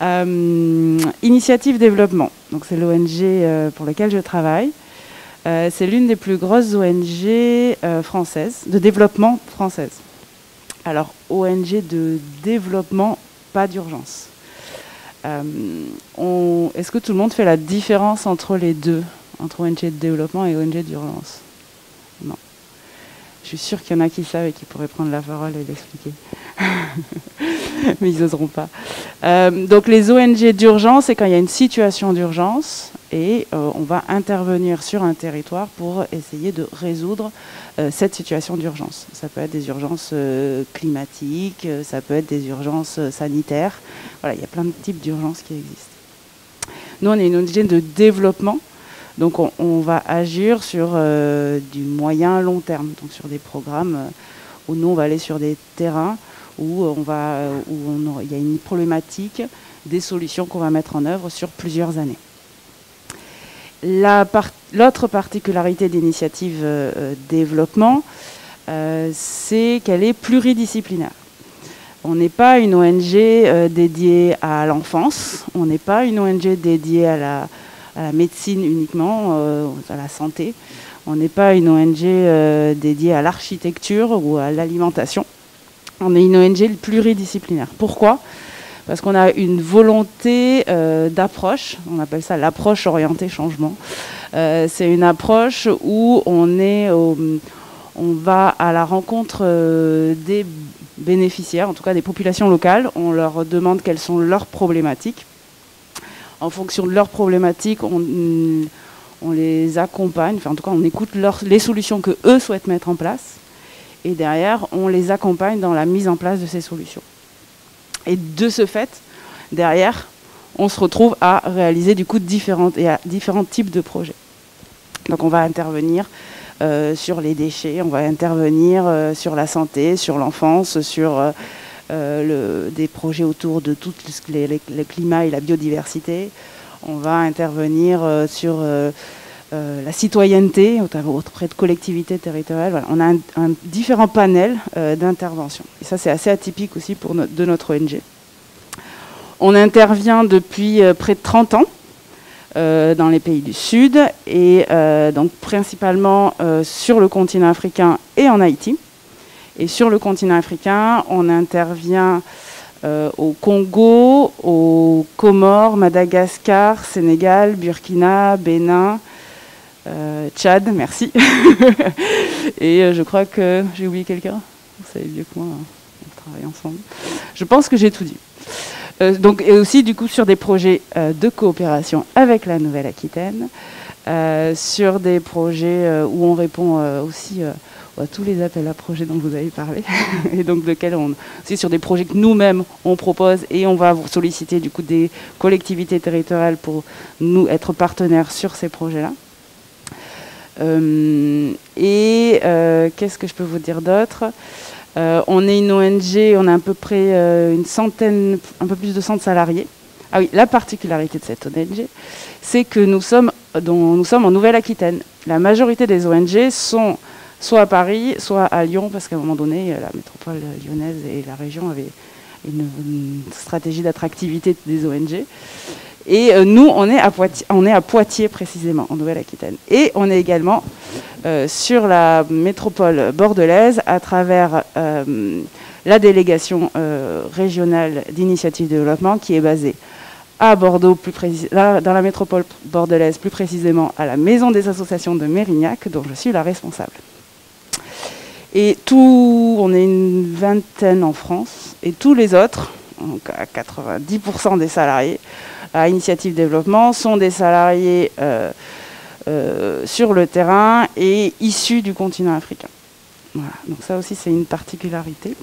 Euh, Initiative Développement, donc c'est l'ONG euh, pour laquelle je travaille. Euh, c'est l'une des plus grosses ONG françaises, de développement française. Alors, ONG de développement, pas d'urgence. Est-ce que tout le monde fait la différence entre les deux, entre ONG de développement et ONG d'urgence? Non. Je suis sûre qu'il y en a qui savent et qui pourraient prendre la parole et l'expliquer. mais ils n'oseront pas. Euh, donc les ONG d'urgence, c'est quand il y a une situation d'urgence et euh, on va intervenir sur un territoire pour essayer de résoudre euh, cette situation d'urgence. Ça peut être des urgences climatiques, ça peut être des urgences sanitaires. Voilà, il y a plein de types d'urgences qui existent. Nous, on est une ONG de développement. Donc on, va agir sur du moyen long terme, donc sur des programmes où nous on va aller sur des terrains où, on va, où il y a une problématique, des solutions qu'on va mettre en œuvre sur plusieurs années. L'autre particularité d'initiative euh, euh, développement, euh, c'est qu'elle est pluridisciplinaire. On n'est pas une ONG dédiée à l'enfance, on n'est pas une ONG dédiée à la, à la médecine uniquement, à la santé, on n'est pas une ONG dédiée à l'architecture ou à l'alimentation. On est une ONG pluridisciplinaire. Pourquoi? Parce qu'on a une volonté euh, d'approche, on appelle ça l'approche orientée changement. Euh, c'est une approche où on, est on va à la rencontre euh, des bénéficiaires, en tout cas des populations locales. On leur demande quelles sont leurs problématiques. En fonction de leurs problématiques, on, les accompagne, enfin en tout cas on écoute les solutions que eux souhaitent mettre en place et derrière, on les accompagne dans la mise en place de ces solutions. Et de ce fait, derrière, on se retrouve à réaliser du coup différents, et différents types de projets. Donc on va intervenir euh, sur les déchets, on va intervenir euh, sur la santé, sur l'enfance, sur euh, des projets autour de tout le climat et la biodiversité. On va intervenir sur euh, la citoyenneté auprès de collectivités territoriales. On a un, différent panel euh, d'intervention. Et ça, c'est assez atypique aussi pour de notre ONG. On intervient depuis euh, près de 30 ans dans les pays du Sud et donc principalement sur le continent africain et en Haïti. Et sur le continent africain, on intervient au Congo, aux Comores, Madagascar, Sénégal, Burkina, Bénin, euh, Tchad, merci. et euh, je crois que j'ai oublié quelqu'un. Vous savez mieux que moi, hein. on travaille ensemble. Je pense que j'ai tout dit. Euh, donc, et aussi du coup sur des projets de coopération avec la Nouvelle-Aquitaine, sur des projets où on répond aussi à tous les appels à projets dont vous avez parlé, et donc lequel on, aussi sur des projets que nous-mêmes on propose et on va solliciter du coup des collectivités territoriales pour nous être partenaires sur ces projets-là. Euh, et euh, qu'est-ce que je peux vous dire d'autre? Euh, On est une ONG, on a à peu près une centaine, un peu plus de 100 salariés. Ah oui, la particularité de cette ONG, c'est que nous sommes, nous sommes en Nouvelle-Aquitaine. La majorité des ONG sont soit à Paris, soit à Lyon, parce qu'à un moment donné, la métropole lyonnaise et la région avaient une stratégie d'attractivité des ONG. Et euh, nous, on est, à Poitiers, précisément, en Nouvelle-Aquitaine. Et on est également euh, sur la métropole bordelaise à travers euh, la délégation régionale d'initiative développement qui est basée à Bordeaux, plus dans la métropole bordelaise, plus précisément à la Maison des associations de Mérignac, dont je suis la responsable. Et tout, on est une vingtaine en France, et tous les autres, donc à 90% des salariés, à Initiative Développement sont des salariés euh, euh, sur le terrain et issus du continent africain. Voilà. Donc ça aussi c'est une particularité.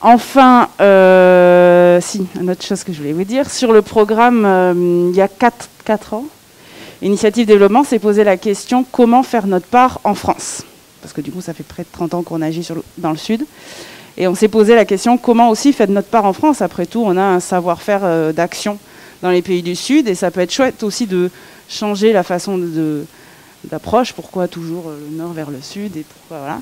Enfin, euh, si, une autre chose que je voulais vous dire, sur le programme, il y a 4, ans, Initiative Développement s'est posé la question comment faire notre part en France? Parce que du coup, ça fait près de 30 ans qu'on agit dans le Sud. Et on s'est posé la question comment aussi faire notre part en France? Après tout, on a un savoir-faire euh, d'action dans les pays du Sud et ça peut être chouette aussi de changer la façon d'approche. Pourquoi toujours euh, le nord vers le sud et pourquoi voilà.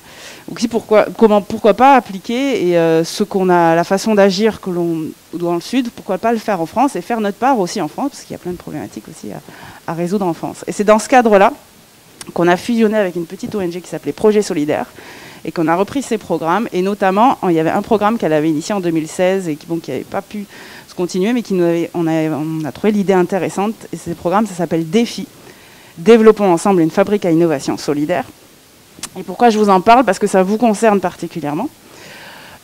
Aussi pourquoi comment pourquoi pas appliquer euh, ce qu'on a la façon d'agir que l'on doit le sud, pourquoi pas le faire en France et faire notre part aussi en France parce qu'il y a plein de problématiques aussi à, à résoudre en France. Et c'est dans ce cadre-là qu'on a fusionné avec une petite ONG qui s'appelait Projet Solidaire et qu'on a repris ces programmes. Et notamment, il y avait un programme qu'elle avait initié en 2016 et qui n'avait pas pu se continuer, mais qui nous avait, on, a, trouvé l'idée intéressante. Et ce programme, ça s'appelle Défi. Développons ensemble une fabrique à innovation solidaire. Et pourquoi je vous en parle? Parce que ça vous concerne particulièrement.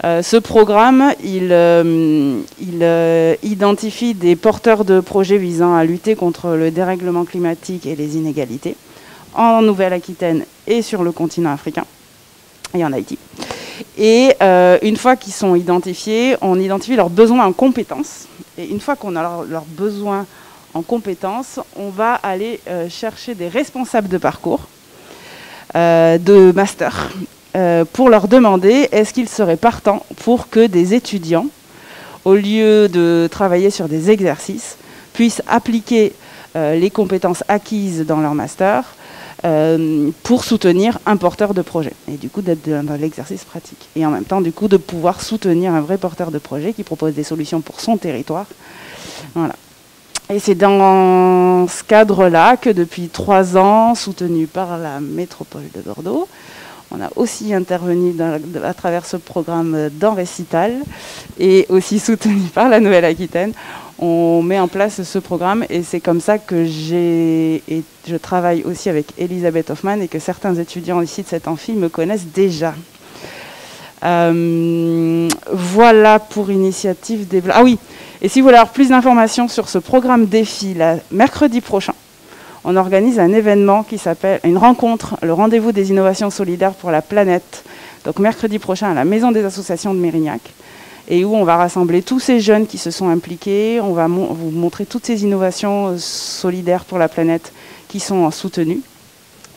Euh, ce programme, il, euh, euh, identifie des porteurs de projets visant à lutter contre le dérèglement climatique et les inégalités en Nouvelle-Aquitaine et sur le continent africain et en Haïti. Et euh, une fois qu'ils sont identifiés, on identifie leurs besoins en compétences. Et une fois qu'on a leurs besoins en compétences, on va aller euh, chercher des responsables de parcours, euh, de master, pour leur demander est-ce qu'ils seraient partants pour que des étudiants, au lieu de travailler sur des exercices, puissent appliquer les compétences acquises dans leur master euh, pour soutenir un porteur de projet. Et du coup, d'être dans l'exercice pratique. Et en même temps, du coup, de pouvoir soutenir un vrai porteur de projet qui propose des solutions pour son territoire. Voilà. Et c'est dans ce cadre-là que depuis trois ans, soutenu par la métropole de Bordeaux, on a aussi intervenu à travers ce programme dans Récital et aussi soutenu par la Nouvelle-Aquitaine on met en place ce programme et c'est comme ça que j'ai et je travaille aussi avec Elisabeth Hoffman et que certains étudiants ici de cette amphi me connaissent déjà. Euh, voilà pour initiative des Ah oui, et si vous voulez avoir plus d'informations sur ce programme défi, mercredi prochain, on organise un événement qui s'appelle une rencontre, le rendez-vous des innovations solidaires pour la planète. Donc mercredi prochain à la Maison des associations de Mérignac et où on va rassembler tous ces jeunes qui se sont impliqués, on va vous montrer toutes ces innovations euh, solidaires pour la planète qui sont soutenues.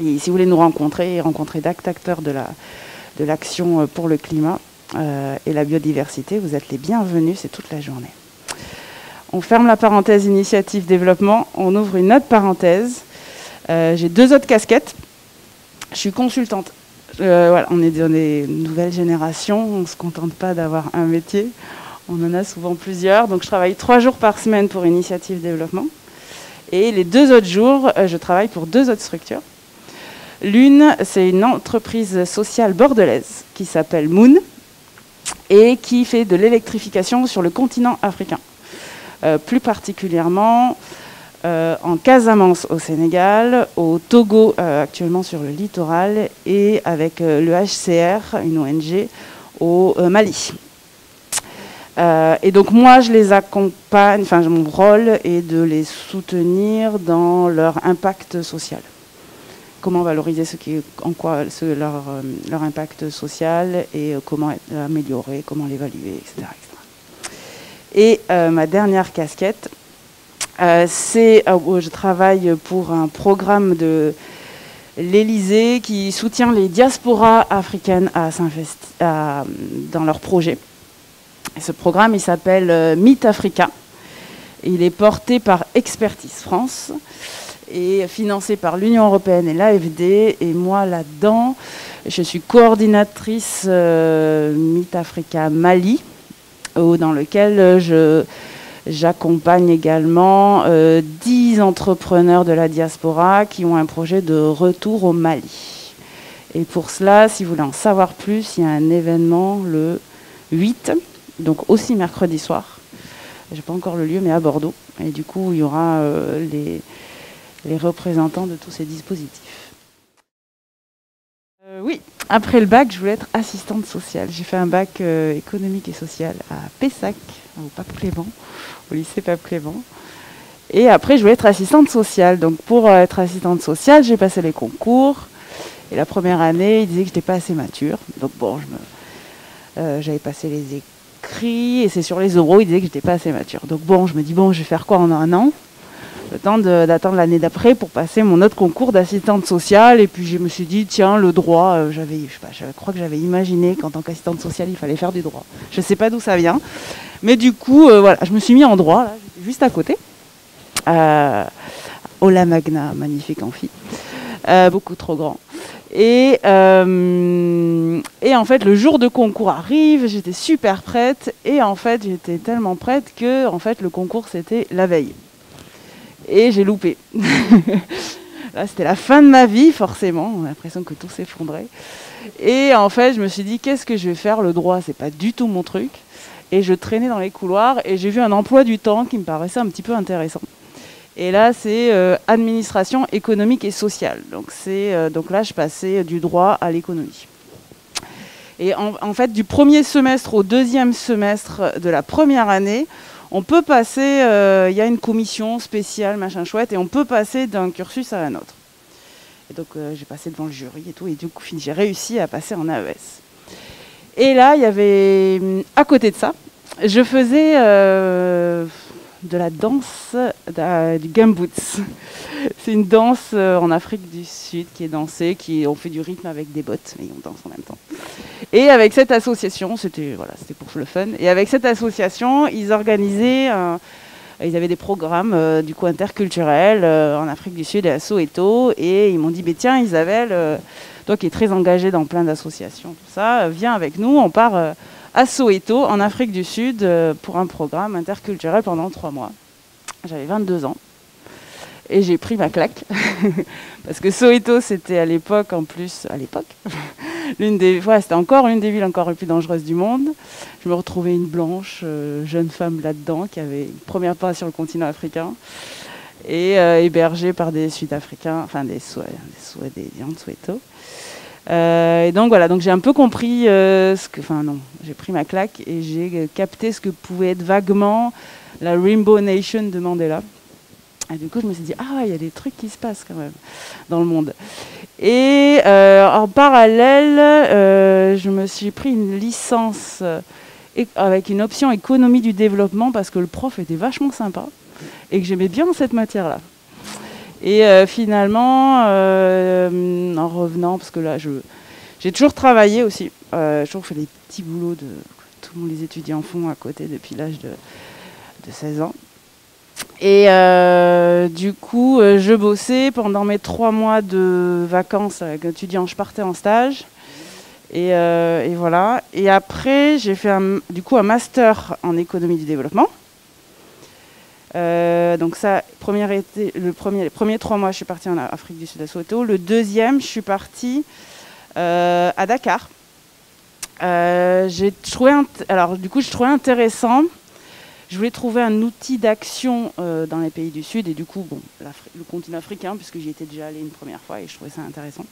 Et si vous voulez nous rencontrer et rencontrer d'actes acteurs de l'action euh, pour le climat euh, et la biodiversité, vous êtes les bienvenus, c'est toute la journée. On ferme la parenthèse initiative développement, on ouvre une autre parenthèse. J'ai deux autres casquettes. Je suis consultante euh, on est dans des nouvelles générations, on ne se contente pas d'avoir un métier, on en a souvent plusieurs. Donc je travaille trois jours par semaine pour Initiative Développement. Et les deux autres jours, euh, je travaille pour deux autres structures. L'une, c'est une entreprise sociale bordelaise qui s'appelle Moon et qui fait de l'électrification sur le continent africain. Euh, plus particulièrement euh, en Casamance au Sénégal, au Togo euh, actuellement sur le littoral et avec euh, le HCR, une ONG, au Mali. et donc moi, je les accompagne, enfin mon rôle est de les soutenir dans leur impact social. Comment valoriser ce qui, en quoi leur, leur, impact social et comment améliorer, comment l'évaluer, etc., Et ma dernière casquette, c'est euh, je travaille pour un programme de l'Élysée qui soutient les diasporas africaines dans leurs projets. ce programme, il s'appelle euh, Meet Africa. Il est porté par Expertise France et financé par l'Union européenne et l'AFD. Et moi, là-dedans, je suis coordinatrice Meet Africa Mali, dans lequel je J'accompagne également euh, 10 entrepreneurs de la diaspora qui ont un projet de retour au Mali. Et pour cela, si vous voulez en savoir plus, il y a un événement le 8, donc aussi mercredi soir. Je n'ai pas encore le lieu, mais à Bordeaux. Et du coup, il y aura euh, les représentants de tous ces dispositifs. Euh, oui, après le bac, je voulais être assistante sociale. J'ai fait un bac euh, économique et social à Pessac, au Pape Clément, au lycée Pape Clément. Et après, je voulais être assistante sociale. Donc, pour euh, être assistante sociale, j'ai passé les concours. Et la première année, ils disaient que je n'étais pas assez mature. Donc, bon, j'avais passé les écrits. Et c'est sur les euros, ils disaient que je n'étais pas assez mature. Donc, bon, je me dis, bon, je vais faire quoi en un an? Le temps d'attendre l'année d'après pour passer mon autre concours d'assistante sociale. Et puis je me suis dit, tiens, le droit, euh, j'avais, je, sais pas, je crois que j'avais imaginé qu'en tant qu'assistante sociale, il fallait faire du droit. Je ne sais pas d'où ça vient. Mais du coup, euh, voilà, je me suis mis en droit, là, juste à côté. Euh, Ola Magna, magnifique amphi. Euh, beaucoup trop grand. Et, et en fait, le jour de concours arrive, j'étais super prête. Et en fait, j'étais tellement prête que en fait, le concours, c'était la veille et j'ai loupé. Là, c'était la fin de ma vie, forcément. On a l'impression que tout s'effondrait. Et en fait, je me suis dit, qu'est-ce que je vais faire? Le droit, c'est pas du tout mon truc. Et je traînais dans les couloirs et j'ai vu un emploi du temps qui me paraissait un petit peu intéressant. Et là, c'est euh, administration économique et sociale. Donc, c'est, euh, donc là, je passais du droit à l'économie. Et en, en, fait, du premier semestre au deuxième semestre de la première année, on peut passer, euh, il y a une commission spéciale, machin chouette, et on peut passer d'un cursus à un autre. Donc euh, j'ai passé devant le jury et tout, et du coup j'ai réussi à passer en AES. Et là, il y avait, hum, à côté de ça, je faisais euh, de la danse du gumboots. C'est une danse en Afrique du Sud qui est dansée, qui on fait du rythme avec des bottes, mais on danse en même temps. Et avec cette association, c'était voilà, c'était pour le fun. Et avec cette association, ils organisaient, ils avaient des programmes euh, du interculturels euh, en Afrique du Sud et à Soweto. Et ils m'ont dit, bah, tiens Isabelle, euh, toi qui es très engagée dans plein d'associations, tout ça, viens avec nous, on part à Soweto en Afrique du Sud pour un programme interculturel pendant trois mois. J'avais 22 ans. Et j'ai pris ma claque. Parce que Soweto, c'était à l'époque, en plus, à l'époque, l'une des, c'était encore une des villes encore les plus dangereuses du monde. Je me retrouvais une blanche, euh, jeune femme là-dedans, qui avait une première pas sur le continent africain, et euh, hébergée par des Sud-Africains, enfin des Souhaits, des de Soweto. Euh, et donc voilà, donc j'ai un peu compris ce que, enfin non, j'ai pris ma claque et j'ai capté ce que pouvait être vaguement la Rainbow Nation de Mandela. Et du coup, je me suis dit, ah, il y a des trucs qui se passent quand même dans le monde. Et euh, en parallèle, euh, je me suis pris une licence euh, avec une option économie du développement parce que le prof était vachement sympa et que j'aimais bien cette matière-là. Et finalement, en revenant, parce que là, j'ai toujours travaillé aussi, j'ai toujours fait des petits boulots de tous les étudiants font à côté depuis l'âge de 16 ans. Et euh, du coup, euh, je bossais pendant mes trois mois de vacances avec étudiant. Je partais en stage. Et, euh, voilà. Et après, j'ai fait un, du coup un master en économie du développement. donc ça, première été, le premier, les premiers trois mois, je suis partie en Afrique du Sud à Soweto. Le deuxième, je suis partie à Dakar. j'ai trouvé, alors du coup, je trouvais intéressant je voulais trouver un outil d'action euh, dans les pays du Sud et du coup, bon, le continent africain, puisque j'y étais déjà allé une première fois et je trouvais ça intéressant.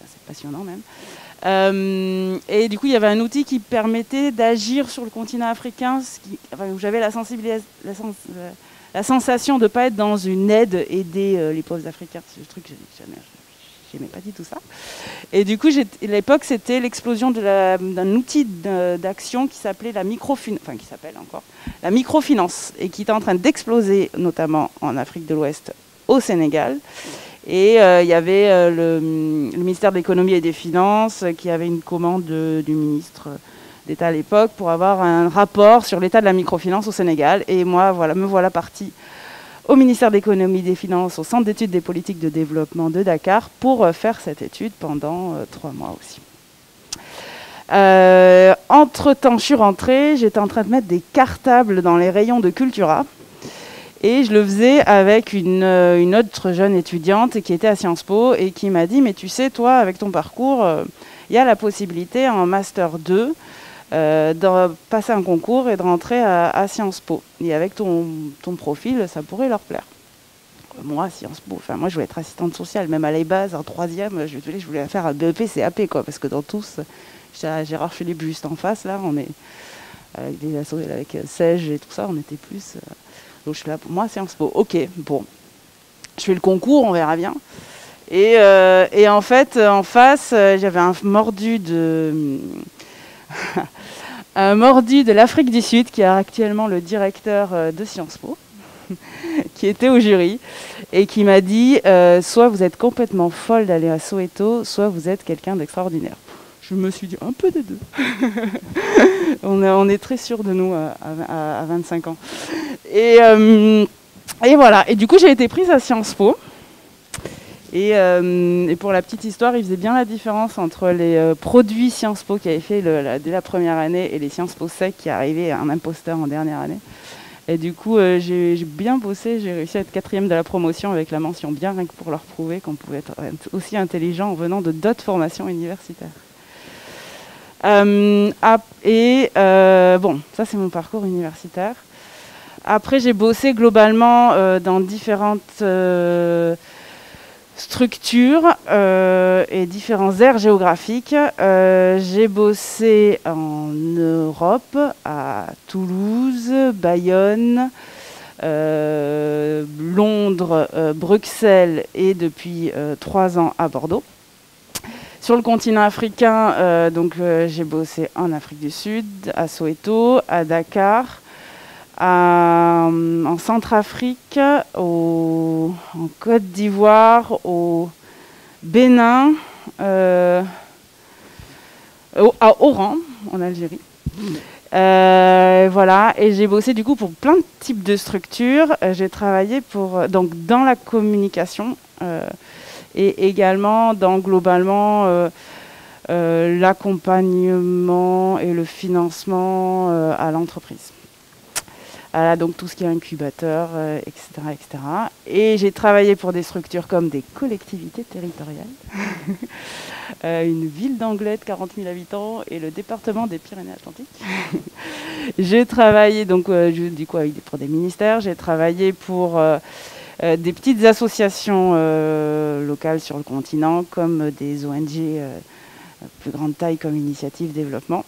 c'est passionnant même. Euh, et du coup, il y avait un outil qui permettait d'agir sur le continent africain, où j'avais la, sensation de ne pas être dans une aide, aider euh, les pauvres africains. C'est le truc que jamais n'aimais pas dit tout ça. Et du coup, l'époque, c'était l'explosion d'un outil d'action qui s'appelait la microfinance, enfin qui s'appelle encore la microfinance, et qui était en train d'exploser, notamment en Afrique de l'Ouest, au Sénégal. Et euh, il y avait euh, le, ministère de l'économie et des finances qui avait une commande du ministre d'État à l'époque pour avoir un rapport sur l'état de la microfinance au Sénégal. Et moi, voilà, me voilà partie au ministère et des finances, au Centre d'études des politiques de développement de Dakar, pour euh, faire cette étude pendant euh, trois mois aussi. Euh, entre-temps, je suis rentrée, j'étais en train de mettre des cartables dans les rayons de Cultura. Et je le faisais avec une, autre jeune étudiante qui était à Sciences Po et qui m'a dit, mais tu sais, toi, avec ton parcours, il y a la possibilité en Master 2 euh, de passer un concours et de rentrer à, Sciences Po. Et avec ton, ton, profil, ça pourrait leur plaire. Moi, Sciences Po, enfin, moi, je voulais être assistante sociale, même à la base, en troisième, je voulais, je voulais faire un BEP, CAP, quoi, parce que dans tous, j'ai Gérard Philippe juste en face, là, on est avec des avec Sège et tout ça, on était plus. Euh, donc je suis là pour moi, Sciences Po. Ok, bon. Je fais le concours, on verra bien. Et, euh, et en fait, en face, j'avais un mordu de un mordu de l'Afrique du Sud qui est actuellement le directeur euh, de Sciences Po. qui était au jury et qui m'a dit euh, soit vous êtes complètement folle d'aller à Soweto, soit vous êtes quelqu'un d'extraordinaire. Je me suis dit un peu des deux. on, est, très sûr de nous à, 25 ans. Et voilà. Et du coup, j'ai été prise à Sciences Po. Euh, et, pour la petite histoire, il faisait bien la différence entre les euh, produits Sciences Po qui avaient fait dès la première année et les Sciences Po sec qui arrivaient à un imposteur en dernière année. Et du coup, euh, j'ai bien bossé, j'ai réussi à être quatrième de la promotion avec la mention bien, rien que pour leur prouver qu'on pouvait être aussi intelligent en venant de d'autres formations universitaires. et bon, ça c'est mon parcours universitaire. Après, j'ai bossé globalement dans différentes structures euh, et différents aires géographiques. Euh, j'ai bossé en Europe, à Toulouse, Bayonne, euh, Londres, Bruxelles et depuis trois ans à Bordeaux. Sur le continent africain, donc j'ai bossé en Afrique du Sud, à Soweto, à Dakar, en Centrafrique, en Côte d'Ivoire, au Bénin, euh, à Oran, en Algérie. Euh, voilà, et j'ai bossé du coup pour plein de types de structures. Euh, j'ai travaillé pour donc dans la communication et également dans globalement l'accompagnement et le financement à l'entreprise. Voilà, donc tout ce qui est incubateur, etc., euh, etc. Et j'ai travaillé pour des structures comme des collectivités territoriales, euh, une ville d'Anglais de 40 000 habitants et le département des Pyrénées-Atlantiques. j'ai travaillé donc euh, du coup pour des ministères, j'ai travaillé pour des petites associations locales sur le continent comme des ONG plus grande taille comme Initiative Développement.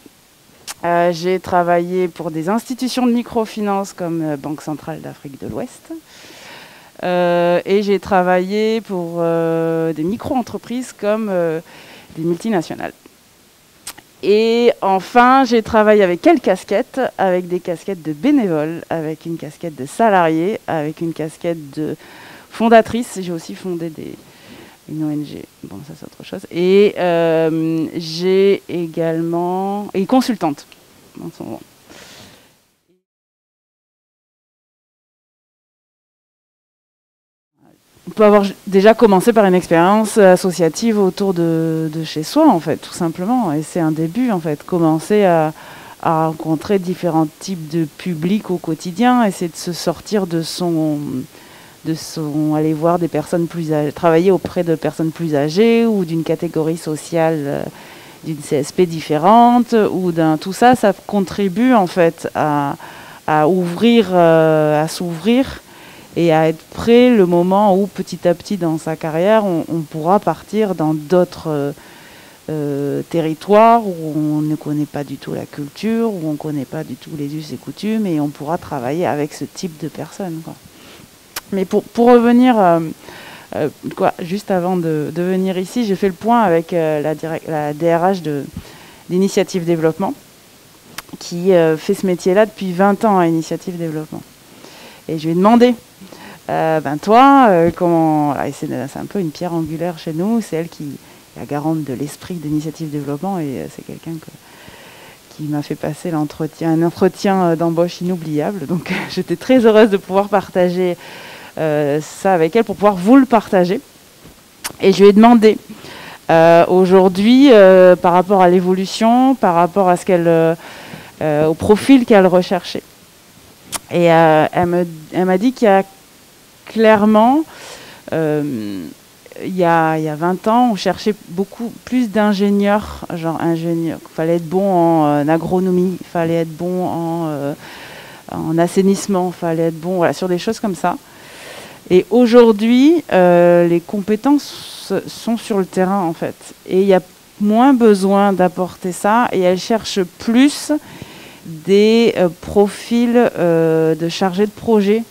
Euh, j'ai travaillé pour des institutions de microfinance comme euh, Banque centrale d'Afrique de l'Ouest. Euh, et j'ai travaillé pour des micro-entreprises comme des multinationales. Et enfin, j'ai travaillé avec quelle casquette Avec des casquettes de bénévoles, avec une casquette de salariés, avec une casquette de fondatrice. J'ai aussi fondé des, une ONG. Bon, ça c'est autre chose. Et j'ai également... Et consultante. On peut avoir déjà commencé par une expérience associative autour de, chez soi, en fait, tout simplement. Et c'est un début, en fait. Commencer à, rencontrer différents types de publics au quotidien, essayer de se sortir de son, de son, aller voir des personnes plus âgées, travailler auprès de personnes plus âgées ou d'une catégorie sociale euh, d'une CSP différente ou d'un tout ça, ça contribue en fait à, ouvrir, euh, à s'ouvrir et à être prêt le moment où petit à petit dans sa carrière, on, pourra partir dans d'autres euh, territoires où on ne connaît pas du tout la culture, où on ne connaît pas du tout les us et coutumes et on pourra travailler avec ce type de personnes. Mais pour, pour revenir euh, quoi, juste avant de, venir ici, j'ai fait le point avec euh, la, DRH d'Initiative Développement, qui euh, fait ce métier-là depuis 20 ans à Initiative Développement. Et je lui ai demandé, ben toi, comment... C'est un peu une pierre angulaire chez nous, c'est elle qui est la garante de l'esprit d'Initiative Développement, et c'est quelqu'un qui m'a fait passer un entretien d'embauche inoubliable. Donc j'étais très heureuse de pouvoir partager euh, ça avec elle pour pouvoir vous le partager. Et je lui ai demandé euh, aujourd'hui, euh, par rapport à l'évolution, par rapport à ce qu'elle, au profil qu'elle recherchait. Et elle, m'a dit qu'il y a clairement, il y, a, il y, a, 20 ans, on cherchait beaucoup plus d'ingénieurs, genre ingénieurs. Il fallait être bon en agronomie, il fallait être bon en, en assainissement, il fallait être bon voilà, sur des choses comme ça. Et aujourd'hui, euh, les compétences sont sur le terrain en fait. Et il y a moins besoin d'apporter ça et elles cherchent plus des euh, profils euh, de chargés de projet,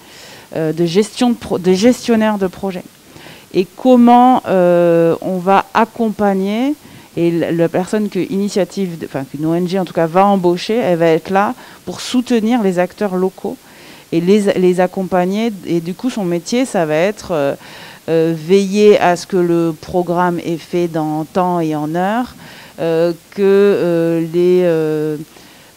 de, gestion de, gestionnaires de projet. Et comment on va accompagner et la personne que initiative, enfin qu'une ONG en tout cas va embaucher, elle va être là pour soutenir les acteurs locaux et les, accompagner. Et du coup, son métier, ça va être veiller à ce que le programme est fait dans temps et en heure, que les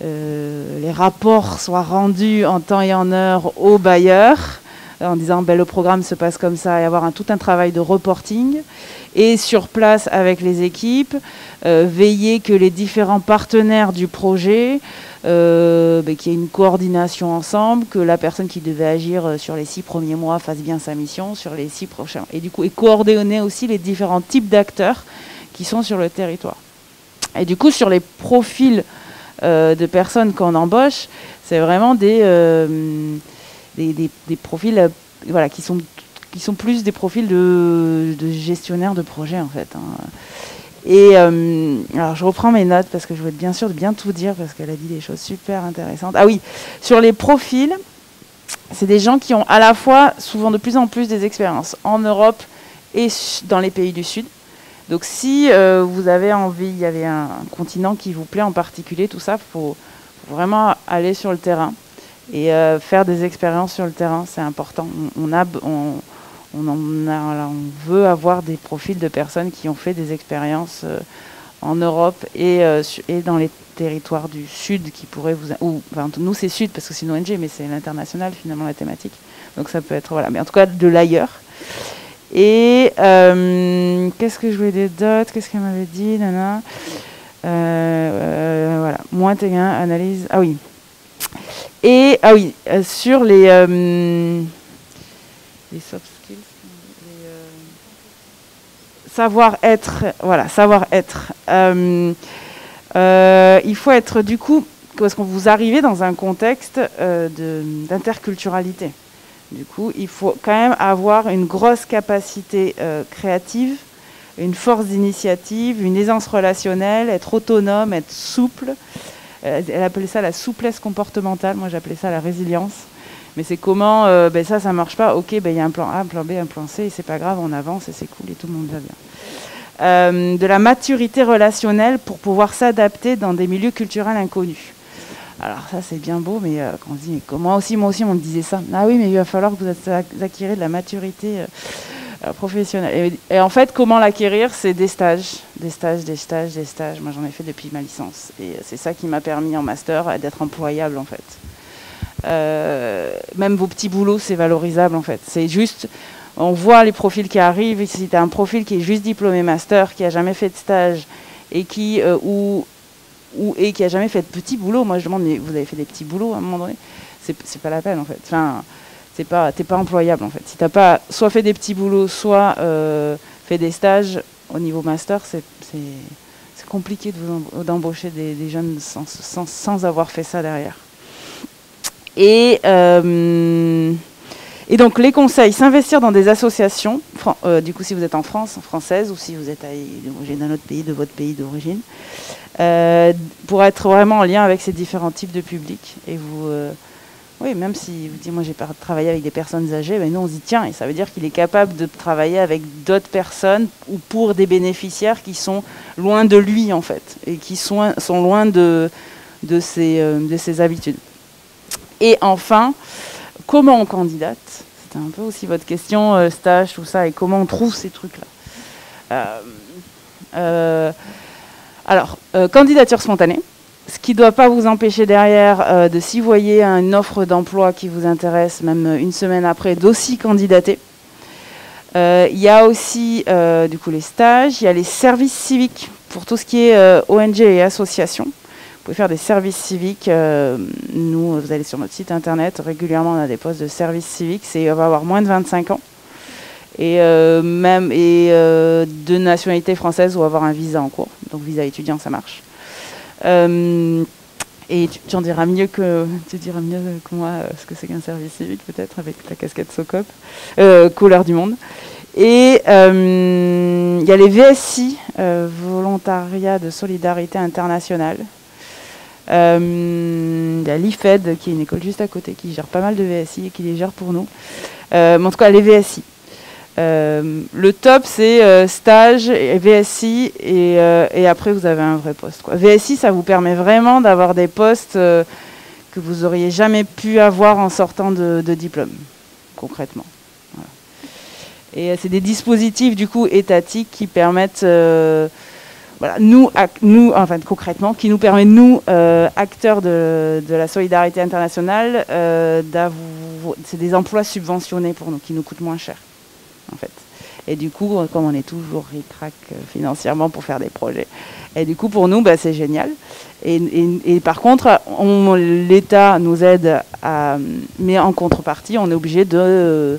euh, rapports soient rendus en temps et en heure aux bailleurs, en disant ben, le programme se passe comme ça, et avoir tout un travail de reporting. Et sur place avec les équipes, euh, veiller que les différents partenaires du projet, euh, ben, qu'il y ait une coordination ensemble, que la personne qui devait agir sur les six premiers mois fasse bien sa mission sur les six prochains. Et du coup, et coordonner aussi les différents types d'acteurs qui sont sur le territoire. Et du coup, sur les profils euh, de personnes qu'on embauche, c'est vraiment des, euh, des, profils euh, voilà, qui, sont, qui sont plus des profils de, gestionnaires de projet en fait. Hein. Et alors je reprends mes notes parce que je veux bien sûr bien tout dire parce qu'elle a dit des choses super intéressantes. Ah oui, sur les profils, c'est des gens qui ont à la fois souvent de plus en plus des expériences en Europe et dans les pays du Sud. Donc si euh, vous avez envie, il y avait un, continent qui vous plaît en particulier, tout ça, il faut, vraiment aller sur le terrain et euh, faire des expériences sur le terrain, c'est important. On, a, on, veut avoir des profils de personnes qui ont fait des expériences euh, en Europe et, et, dans les territoires du Sud qui pourraient vous... Ou, enfin, nous c'est Sud parce que c'est une ONG, mais c'est l'international finalement la thématique. Donc ça peut être... Voilà, mais en tout cas de l'ailleurs. Et euh, qu'est-ce que je voulais dire d'autre? Qu'est-ce qu'elle m'avait dit? Nana euh, euh, Voilà, moins T1, analyse. Ah oui. Et ah oui, sur les, les skills, les, savoir-être, voilà, savoir-être. il faut être du coup, parce qu'on vous arrivez dans un contexte d'interculturalité. Du coup, il faut quand même avoir une grosse capacité euh, créative, une force d'initiative, une aisance relationnelle, être autonome, être souple. Euh, elle appelait ça la souplesse comportementale, moi j'appelais ça la résilience. Mais c'est comment, euh, ben ça, ça marche pas, ok, ben il y a un plan A, un plan B, un plan C, et c'est pas grave, on avance et c'est cool et tout le monde va bien. de la maturité relationnelle pour pouvoir s'adapter dans des milieux culturels inconnus. Alors ça c'est bien beau, mais euh, quand on dit comment aussi moi aussi on me disait ça. Ah oui, mais il va falloir que vous acquérez de la maturité euh, euh, professionnelle. Et, en fait, comment l'acquérir C'est des stages, des stages, des stages, des stages. Moi j'en ai fait depuis ma licence, et c'est ça qui m'a permis en master d'être employable en fait. Même vos petits boulots, c'est valorisable en fait. C'est juste, on voit les profils qui arrivent. Si tu as un profil qui est juste diplômé master, qui a jamais fait de stage et qui ou ou, et qui a jamais fait de petits boulots. Moi, je demande, mais vous avez fait des petits boulots à un moment donné? C'est pas la peine, en fait. Enfin, c'est pas, t'es pas employable, en fait. Si t'as pas soit fait des petits boulots, soit euh, fait des stages au niveau master, c'est compliqué d'embaucher des, des, jeunes sans, sans, sans, avoir fait ça derrière. Et, euh, et donc, les conseils, s'investir dans des associations, euh, du coup, si vous êtes en France, française, ou si vous êtes d'un autre pays, de votre pays d'origine, euh, pour être vraiment en lien avec ces différents types de publics. Et vous, oui, même si vous dites, moi j'ai travaillé avec des personnes âgées, mais nous on se dit, tiens, et ça veut dire qu'il est capable de travailler avec d'autres personnes ou pour des bénéficiaires qui sont loin de lui en fait, et qui sont, loin de, de ses habitudes. Et enfin, comment on candidate? C'était un peu aussi votre question, stage, tout ça, et comment on trouve ces trucs-là. Alors, euh, candidature spontanée, ce qui ne doit pas vous empêcher derrière euh, de, si vous voyez une offre d'emploi qui vous intéresse, même euh, une semaine après, d'aussi candidater. Il y a aussi du coup les stages, il y a les services civiques pour tout ce qui est ONG et associations. Pouvez faire des services civiques. nous, vous allez sur notre site internet, régulièrement on a des postes de services civiques. C'est on va avoir moins de 25 ans et euh, même et euh, de nationalité française ou avoir un visa en cours. Donc visa étudiant, ça marche. Euh, et tu, en diras mieux que tu diras mieux que moi ce que c'est qu'un service civique peut-être avec la casquette Socop, couleur du monde. Et il y a les VSI, volontariat de solidarité internationale. Il y a l'IFED, qui est une école juste à côté, qui gère pas mal de VSI et qui les gère pour nous. mais en tout cas, les VSI. Euh, le top, c'est euh, stage et VSI, euh, et, après, vous avez un vrai poste. VSI, ça vous permet vraiment d'avoir des postes que vous auriez jamais pu avoir en sortant de, diplôme, concrètement. Et c'est des dispositifs du coup étatiques qui permettent voilà, nous, nous, enfin concrètement, qui nous permet, nous, euh, acteurs de, la solidarité internationale, euh, c'est des emplois subventionnés pour nous, qui nous coûtent moins cher, en fait. Et du coup, comme on est toujours ric-rac euh, financièrement pour faire des projets, et du coup, pour nous, bah, c'est génial. Et, par contre, l'État nous aide, à, mais en contrepartie, on est obligé de,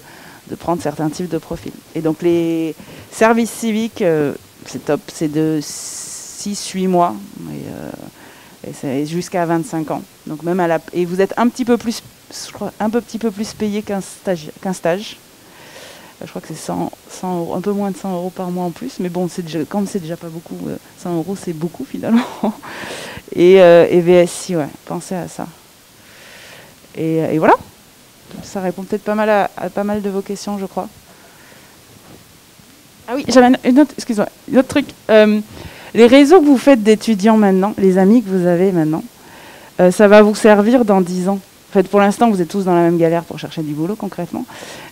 de, prendre certains types de profils. Et donc, les services civiques c'est top, c'est de 6-8 mois. Et, c'est jusqu'à 25 ans. Donc même à la, et vous êtes un petit peu plus, un peu, petit peu plus payé qu'un stage, qu'un stage. Je crois que c'est 100, 100 un peu moins de 100 euros par mois en plus. Mais bon, c'est déjà, comme c'est déjà pas beaucoup, 100 euh, euros c'est beaucoup finalement. Et, euh, et VSI, ouais, pensez à ça. Et, et voilà. Ça répond peut-être pas mal à, à pas mal de vos questions, je crois. Ah oui, j'avais une autre, excuse-moi, autre truc. Euh, les réseaux que vous faites d'étudiants maintenant, les amis que vous avez maintenant, euh, ça va vous servir dans 10 ans. En fait, pour l'instant, vous êtes tous dans la même galère pour chercher du boulot concrètement.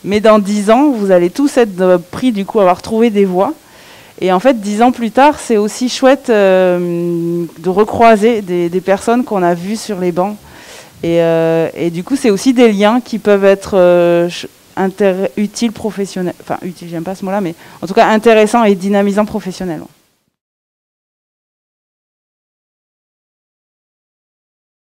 Mais dans 10 ans, vous allez tous être pris du coup avoir trouvé des voies. Et en fait, 10 ans plus tard, c'est aussi chouette euh, de recroiser des, personnes qu'on a vues sur les bancs. Et du coup, c'est aussi des liens qui peuvent être utile professionnel, enfin utile, j'aime pas ce mot-là, mais en tout cas intéressant et dynamisant professionnellement.